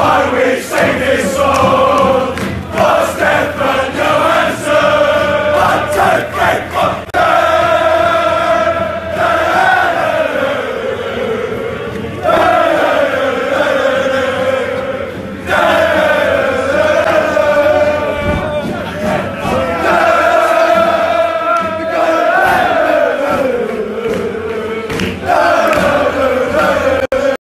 are we saving?